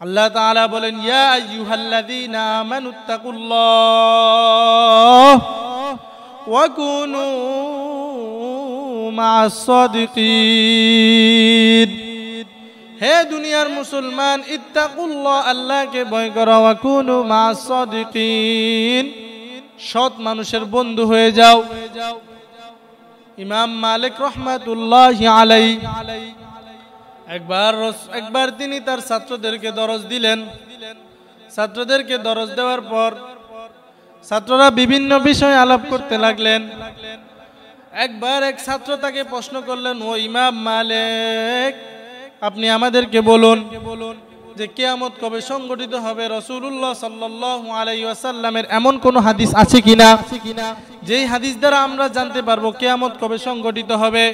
আল্লাহ তাআলা বলেন, ইয়া আইয়ুহাল্লাযীনা আমানুত্তাকুল্লাহ ওয়া কুনু মা'আস সাদিকিন। হে দুনিয়ার মুসলমান, ইত্তাকুল্লাহ, আল্লাহকে ভয় করো, ওয়া কুনু মা'আস সৎ মানুষের বন্ধু হয়ে যাও। ইমাম মালিক রহমাতুল্লাহ আলাই একবার একবার তিনি তার ছাত্রদেরকে দরজ দিলেন। ছাত্রদেরকে দরজ দেওয়ার পর ছাত্ররা বিভিন্ন বিষয় আলাপ করতে লাগলেন। একবার এক ছাত্র তাকে প্রশ্ন করলেন, ও ইমাম মালিক, আপনি আমাদেরকে বলুন যে কেয়ামত কবে সংগঠিত হবে? রসুল্লাহ ওয়াসাল্লামের এমন কোন হাদিস আছে কিনা? যেই হাদিস দ্বারা আমরা জানতে পারব কেয়ামত কবে সংগঠিত হবে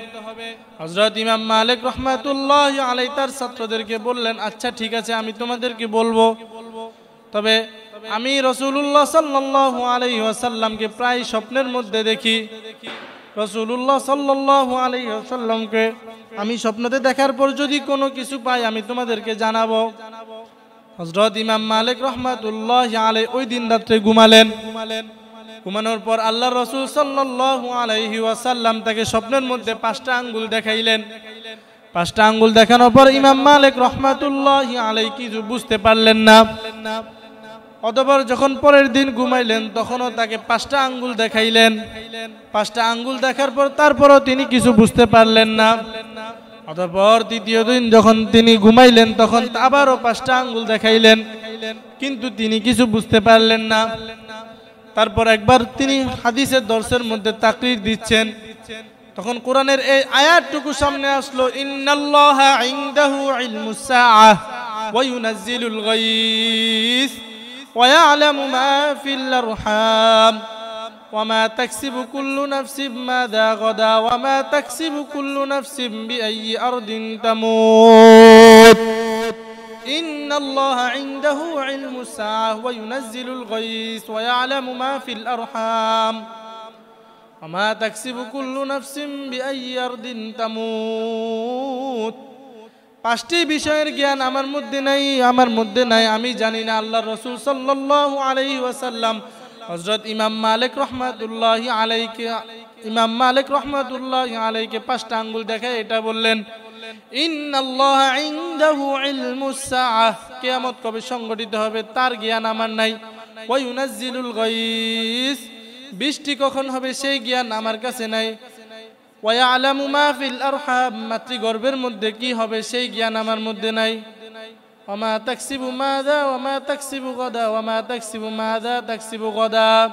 হজরত ইমাম মালিক রহমাতুল্লাহ আলাই তার ছাত্রদেরকে বললেন আচ্ছা ঠিক আছে, আমি তোমাদেরকে বলব। তবে আমি রসুল্লাহ সাল্লাহ আলাই ওয়াসাল্লামকে প্রায় স্বপ্নের মধ্যে দেখি। রসুল্লাহ সাল্লাহ আলাই ওয়াসাল্লামকে আমি স্বপ্নতে দেখার পর যদি কোনো কিছু পাই, আমি তোমাদেরকে জানাব। হজরত ইমাম মালিক রহমাতুল্লাহ আলাই ওই দিন রাত্রে ঘুমালেন ঘুমালেন। ঘুমানোর পর আল্লাহ রসুল সাল্লাহ আলাইহি ওয়াসাল্লাম তাকে স্বপ্নের মধ্যে পাঁচটা আঙ্গুল দেখাইলেন। পাঁচটা আঙ্গুল দেখানোর পর ইমাম মালিক রহমাতুল্লাহ আলাই কিছু বুঝতে পারলেন না। অতপর যখন পরের দিন ঘুমাইলেন, তখনও তাকে পাঁচটা আঙ্গুল দেখাইলেন। পাঁচটা আঙ্গুল দেখার পর তারপরও তিনি কিছু বুঝতে পারলেন না। অতপর তৃতীয় দিন যখন তিনি ঘুমাইলেন, তখন আবারও পাঁচটা আঙ্গুল দেখাইলেন। কিন্তু তিনি কিছু বুঝতে পারলেন না। তারপর একবার তিনি হাদিসের দর্শের মধ্যে তাকরির দিচ্ছেন তখন কোরআনের এই আয়াতটুকু সামনে আসলো ইন্নাল্লাহা ইনদাহু ইলমুস সাআহ ওয়া ইউনাজ্জিলুল গায়স ওয়া ইয়ালামু মা ফিল আরহাম وما تكسب كل نفس ماذا غدا وما تكسب كل نفس بأي أرض تموت إن الله عنده علم الساعة وينزل الغيث ويعلم ما في الأرحام وما تكسب كل نفس بأي أرض تموت পাঁচটি বিষয়ের জ্ঞান আমার মধ্যে নাই আমার মধ্যে নাই আমি জানি না আল্লাহ রসুল সাল্লাল্লাহু আলাইহি ওয়াসাল্লাম হজরত ইমাম মালিক রহমাতুল্লাহ আলাইকে ইমাম মালিক রহমাতুল্লাহ আলাইকে পাঁচটা আঙ্গুল দেখায় এটা বললেন ইন্নাল্লাহ ইনদাহু ইলমুস সাআহ কিয়ামত কবে সংগঠিত হবে তার জ্ঞান আমার নাই ওয়া ইউনাজ্জিলুল গায়স বৃষ্টি কখন হবে সেই জ্ঞান আমার কাছে নাই ওয়া ইয়ালামু মা ফিল আরহাম মাতৃগর্ভের মধ্যে কি হবে সেই জ্ঞান আমার মধ্যে নাই وما تكسب ماذا وما تكسب غدا وما تكسب ماذا تكسب غدا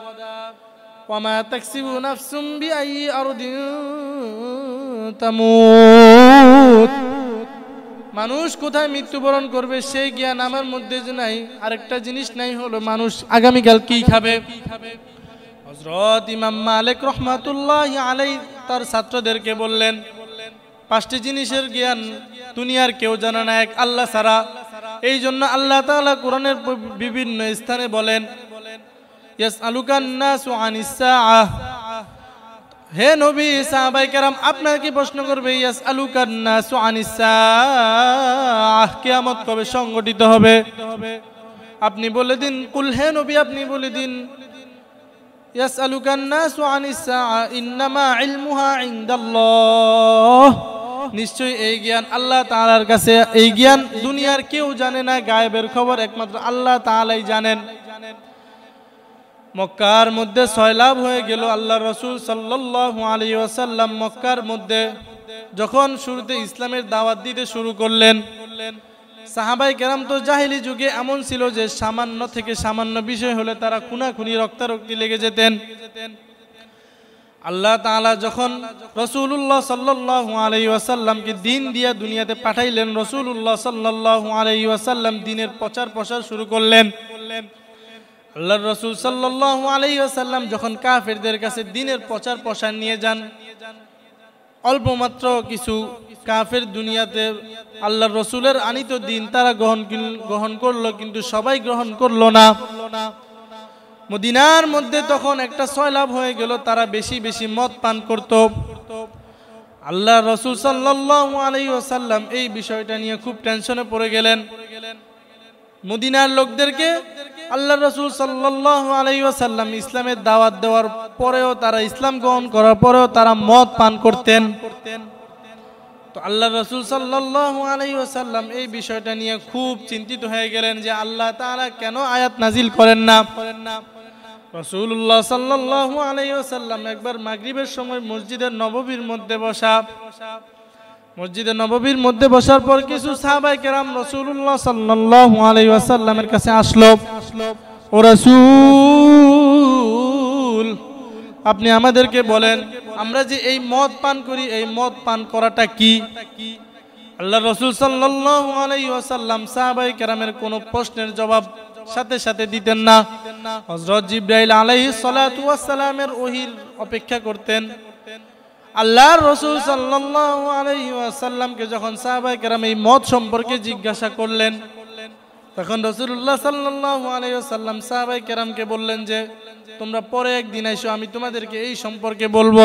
وما تكسب نفس بأي أرض تموت মানুষ কোথায় মৃত্যুবরণ করবে, সেই জ্ঞান আমার মধ্যে যে নাই। আরেকটা জিনিস নাই হলো মানুষ আগামীকাল কি খাবে? হজরত ইমাম মালিক রহমাতুল্লাহ আলাই তার ছাত্রদেরকে বললেন, পাঁচটি জিনিসের জ্ঞান দুনিয়ার কেউ জানে না, এক আল্লাহ সারা এই জন্য আল্লাহ তাআলা কোরআনের বিভিন্ন স্থানে বলেন, ইয়াসআলুকান নাসু আনিস সাআহ। হে নবী সাহাবাই কেরাম আপনার কি প্রশ্ন করবে? ইয়াসআলুকান নাসু আনিস সাআহ কিয়ামত কবে সংগঠিত হবে? আপনি বলে দিন, কুল হে নবী, আপনি বলে দিন। ইয়াসআলুকান নাসু আনিস সাআ ইন্নামা ইলমুহা ইনদাল্লাহ। নিশ্চয়ই এই জ্ঞান আল্লাহ তাআলার কাছে, এই জ্ঞান দুনিয়ার কেউ জানে না, গায়েবের খবর একমাত্র আল্লাহ তাআলাই জানেন। মক্কার মধ্যে সয়লাভ হয়ে গেল আল্লাহ রসুল সাল্লাল্লাহু আলাইহি ওয়াসাল্লাম মক্কার মধ্যে। যখন শুরুতে ইসলামের দাওয়াত দিতে শুরু করলেন, সাহাবাই কেরাম তো জাহিলি যুগে এমন ছিল যে সামান্য থেকে সামান্য বিষয় হলে তারা খুনাখুনি, রক্তারক্তি লেগে যেতেন। আল্লাহ তাআলা যখন রসুল্লাহ সাল্লাল্লাহু আলাইহি ওয়াসাল্লামকে দিন দিয়া দুনিয়াতে পাঠাইলেন রসুল্লাহ সাল্লাল্লাহু আলাইহি ওয়াসাল্লাম দিনের প্রচার প্রসার শুরু করলেন। আল্লাহ রসুল সাল্লাল্লাহু আলাইহি ওয়াসাল্লাম যখন কাফেরদের কাছে দিনের প্রচার প্রসার নিয়ে যান অল্প মাত্র কিছু কাফের দুনিয়াতে আল্লাহ রসুলের আনিত দিন তারা গ্রহণ গ্রহণ করল কিন্তু সবাই গ্রহণ করল না। মদিনার মধ্যে তখন একটা সয়লাভ হয়ে গেল, তারা বেশি বেশি মদ পান করত। আল্লাহ রসুল সাল্লাল্লাহু আলাইহি ওয়াসাল্লাম এই বিষয়টা নিয়ে খুব টেনশনে পড়ে গেলেন। মদিনার লোকদেরকে আল্লাহ রসুল সাল্লাহ আলাইসাল্লাম ইসলামের দাওয়াত দেওয়ার পরেও তারা ইসলাম গ্রহণ করার পরেও তারা মদ পান করতেন। তো আল্লাহ রসুল সাল্লাহ আলাইসাল্লাম এই বিষয়টা নিয়ে খুব চিন্তিত হয়ে গেলেন যে আল্লাহ তারা কেন আয়াত নাজিল করেন না? রসুল্লাহ সাল্লাহ আলাইসাল্লাম একবার মাগরিবের সময় মসজিদের নববীর মধ্যে বসা মসজিদে নববীর মধ্যে বসার পর কিছু সাহাবাই কেরাম রসুল্লাহ সাল্লাহ আলাইসাল্লামের কাছে আসলো। ও রসুল, আপনি আমাদেরকে বলেন, আমরা যে এই মদ পান করি, এই মদ পান করাটা কি? আল্লাহ রসুল সাল্লাহ আলাইসাল্লাম সাহাবাই কেরামের কোনো প্রশ্নের জবাব সাথে সাথে দিতেন না। হজরত জিব্রাইল আলাইহি সালামের ওহির অপেক্ষা করতেন। আল্লাহর রসুল ওয়াসাল্লামকে যখন সাহাবাই কেরাম এই মত সম্পর্কে জিজ্ঞাসা করলেন, তখন রসুল্লাহ সাল্লাল্লাহু আলাইহি ওয়াসাল্লাম সাহাবাই কেরামকে বললেন যে, তোমরা পরে একদিন আইসো আমি তোমাদেরকে এই সম্পর্কে বলব।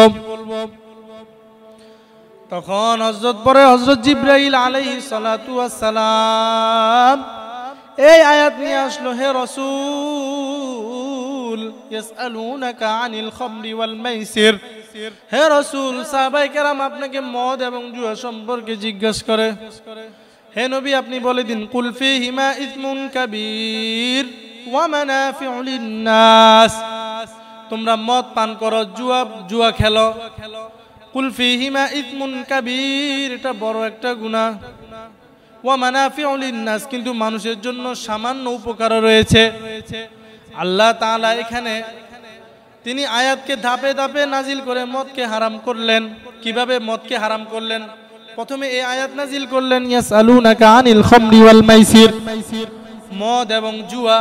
তখন হজরত পরে হজরত জিব্রাইল আলাইহি সালাতু ওয়াসসালাম এই আয়াত নিয়ে আসলো, হে রসুল, ইয়াসআলুনাকা আনিল খামরি ওয়াল হে রসুল, সাহাবাই কেরাম আপনাকে মদ এবং জুয়া সম্পর্কে জিজ্ঞাসা করে। হে নবী, আপনি বলে দিন কুলফি হিমা ইসমুন কাবীর লিন্নাস। তোমরা মদ পান করো, জুয়া জুয়া খেলো। কুলফি হিমা ইসমুন কাবীর, এটা বড় একটা গুনাহ। ওয়া মানাফিউ লিন্নাস, কিন্তু মানুষের জন্য সামান্য উপকারও রয়েছে। আল্লাহ তাআলা এখানে তিনি আয়াতকে ধাপে ধাপে নাজিল করে মদকে হারাম করলেন। কীভাবে মদকে হারাম করলেন? প্রথমে এই আয়াত নাজিল করলেন, ইয়াসআলুনাকা আনিল খামরি ওয়াল মাইসির। মদ এবং জুয়া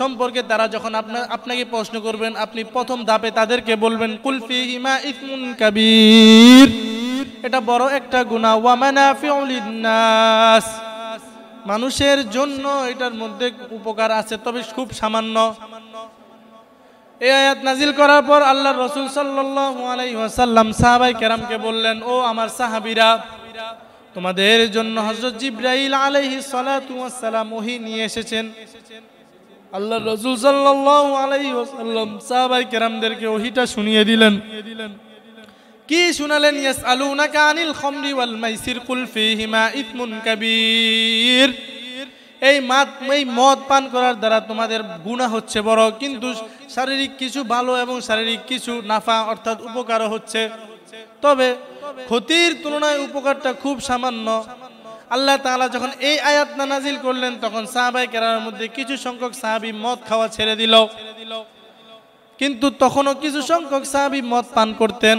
সম্পর্কে তারা যখন আপনার আপনাকে প্রশ্ন করবেন, আপনি প্রথম ধাপে তাদেরকে বলবেন কুলফি হিমা ইসমুন কাবীর। এটা বড় একটা গুনাহ, ওয়া মানাফিউ লিন্নাস। মানুষের জন্য এটার মধ্যে উপকার আছে, তবে খুব সামান্য। এই আয়াত নাজিল করার পর আল্লাহ রসুল সাল্লাম সাহাবাই কেরামকে বললেন, ও আমার সাহাবিরা, তোমাদের জন্য হজরত জিব্রাইল আলাইহি সালাম ওহি নিয়ে এসেছেন। আল্লাহ রসুল সাল্লাহ আলাইহি ওয়াসাল্লাম সাহাবাই কেরামদেরকে ওহিটা শুনিয়ে দিলেন। কি শুনালেন? ইয়াস আলুনাকা আনিল খামরি ওয়াল মাইসির কুলফি হিমা ইতমুন কাবীর। এই মাত এই মদ পান করার দ্বারা তোমাদের গুণা হচ্ছে বড়, কিন্তু শারীরিক কিছু ভালো এবং শারীরিক কিছু নাফা অর্থাৎ উপকারও হচ্ছে। তবে ক্ষতির তুলনায় উপকারটা খুব সামান্য। আল্লাহ তাআলা যখন এই আয়াত না নাজিল করলেন, তখন সাহাবাই কেরার মধ্যে কিছু সংখ্যক সাহাবি মদ খাওয়া ছেড়ে দিল। কিন্তু তখনও কিছু সংখ্যক সাহাবি মদ পান করতেন।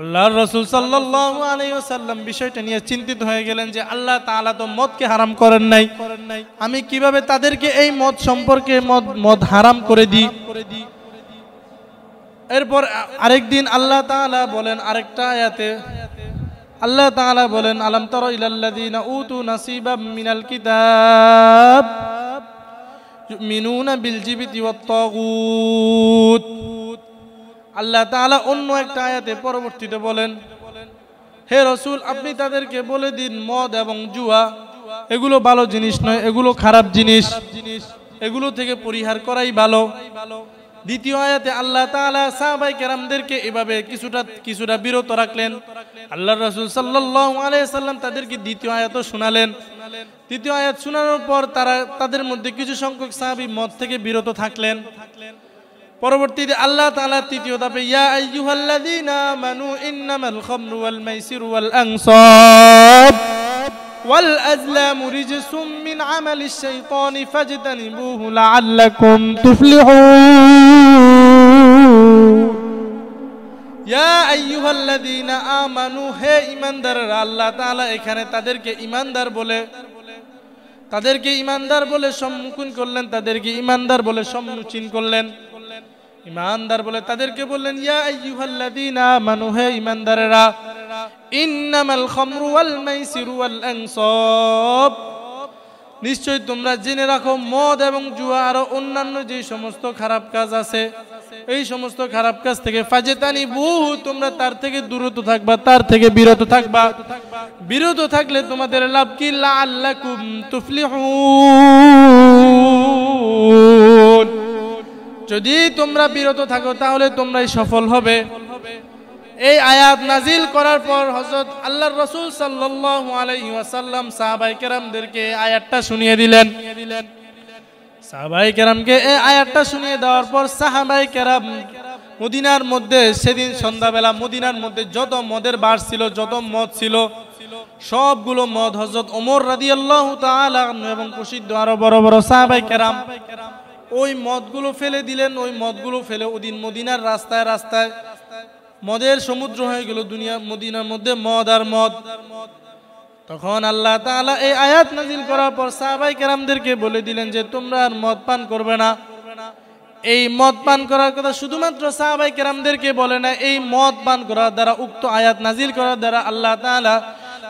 আল্লাহর রসুল সাল্লাল্লাহু আলাইহি ওয়াসাল্লাম বিষয়টা নিয়ে চিন্তিত হয়ে গেলেন যে আল্লাহ তাআলা তো মদকে হারাম করেন নাই। করেন নাই আমি কীভাবে তাদেরকে এই মদ সম্পর্কে মদ মদ হারাম করে দিই? এরপর আরেকদিন আল্লাহ তাআলা বলেন আরেকটা আয়াতে, আল্লাহ তাআলা বলেন, আলাম তারা ইলাল্লাযিনা উতু নাসিবাম মিনাল কিতাব ইউমিনুনা বিল জিবিতি ওয়াত আল্লাহ তাআলা অন্য একটা আয়াতে পরবর্তীতে বলেন, হে রসুল, আপনি তাদেরকে বলে দিন মদ এবং জুয়া। এগুলো ভালো জিনিস নয়, এগুলো খারাপ জিনিস। এগুলো থেকে পরিহার করাই ভালো। দ্বিতীয় আয়াতে আল্লাহ তাআলা সাহাবাই কেরামদেরকে এভাবে কিছুটা কিছুটা বিরত রাখলেন। আল্লাহ রসুল আলাইহি সাল্লাম তাদেরকে দ্বিতীয় আয়াতও শোনালেন। তৃতীয় আয়াত শোনানোর পর তারা, তাদের মধ্যে কিছু সংখ্যক সাহাবী মদ থেকে বিরত থাকলেন। পরবর্তীতে আল্লাহ তাআলা তৃতীয় ধাপে, ইয়া আইয়ুহাল্লাযীনা আমানু ইন্নামাল খামরু ওয়াল মাইসিরু ওয়াল আনসাব ওয়াল আজলামু রিজসুম মিন আমালিশ শাইতানি ফাজতানিবুহু লাআল্লাকুম তুফলিহুন। ইয়া আইয়ুহাল্লাযীনা আমানু, হে ঈমানদাররা, আল্লাহ তাআলা এখানে তাদেরকে ঈমানদার বলে, তাদেরকে ঈমানদার বলে সম্মুখীন করলেন, তাদেরকে ঈমানদার বলে সম্মুখীন করলেন। ইমানদার বলে তাদেরকে বললেন, ইয়া আইয়ুহাল্লাযীনা আমানু, হে ঈমানদারেরা ইন্নামাল খামরু ওয়াল মাইসিরু ওয়াল আনসাব। নিশ্চয় তোমরা জেনে রাখো, মদ এবং জুয়া আরও অন্যান্য যে সমস্ত খারাপ কাজ আছে, এই সমস্ত খারাপ কাজ থেকে ফাজেতানি বহু, তোমরা তার থেকে দূরত থাকবা, তার থেকে বিরত থাকবা। বিরত থাকলে তোমাদের লাভ কি? লাআল্লাকুম তুফলিহুন। যদি তোমরা বিরত থাকো, তাহলে তোমরাই সফল হবে। এই আয়াত নাজিল করার পর হযরত আল্লাহ রসুল সাল্লাল্লাহু আলাইহি ওয়াসাল্লাম সাহাবায়ে কেরামদেরকে আয়াতটা শুনিয়ে দিলেন। সাহাবাই কেরামকে এই আয়াতটা শুনিয়ে দেওয়ার পর সাহাবাই কেরাম মদিনার মধ্যে, সেদিন সন্ধ্যাবেলা মদিনার মধ্যে যত মদের বার ছিল, যত মদ ছিল, সবগুলো মদ হজরত ওমর রাদি আল্লাহ এবং প্রসিদ্ধ আরও বড় বড় সাহাবাই কেরাম ওই মদগুলো ফেলে দিলেন, ওই মদগুলো ফেলে ওদিন মদিনার রাস্তায় রাস্তায় মদের সমুদ্র হয়ে গেল দুনিয়া, মদিনার মধ্যে মদ আর মদ। তখন আল্লাহ তাআলা এই আয়াত নাজিল করার পর সাহাবাই কেরামদেরকে বলে দিলেন যে, তোমরা আর মদ পান করবে না। এই মদ পান করার কথা শুধুমাত্র সাহাবাই কেরামদেরকে বলে না, এই মদ পান করার দ্বারা উক্ত আয়াত নাজিল করার দ্বারা আল্লাহ তাআলা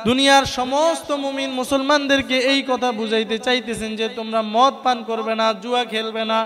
দুনিয়ার সমস্ত মুমিন মুসলমানদেরকে এই কথা বুঝাইতে চাইতেছেন যে তোমরা মদ পান করবে না, জুয়া খেলবে না।